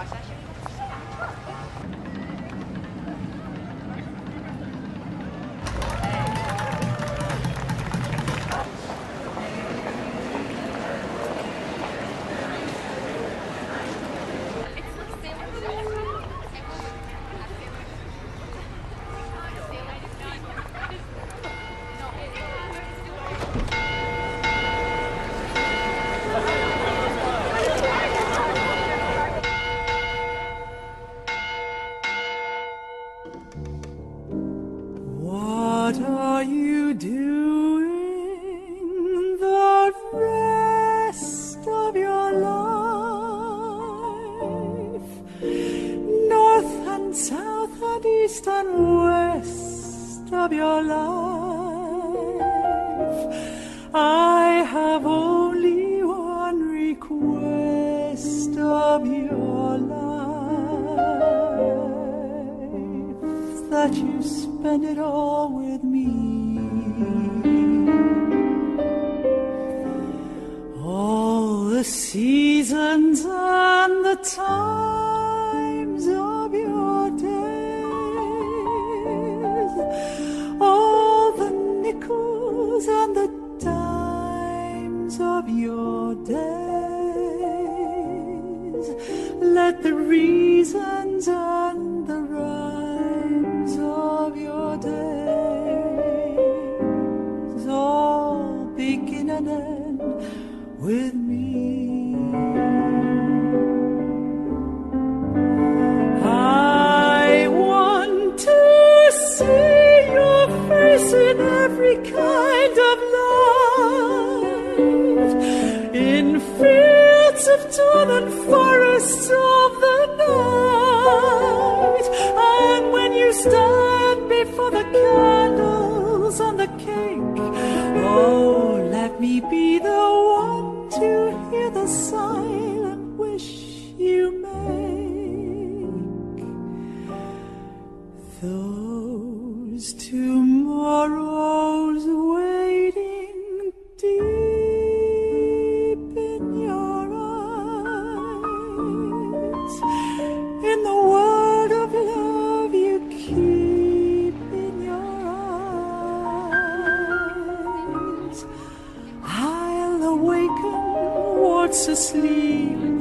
我相信。And south and east and west of your life. I have only one request of your life that you spend it all with me. All the seasons and the times your days. Let the reasons and the rhymes of your days all begin and end with me. Dawn and forests of the night, and when you stand before the candles on the cake, oh, let me be asleep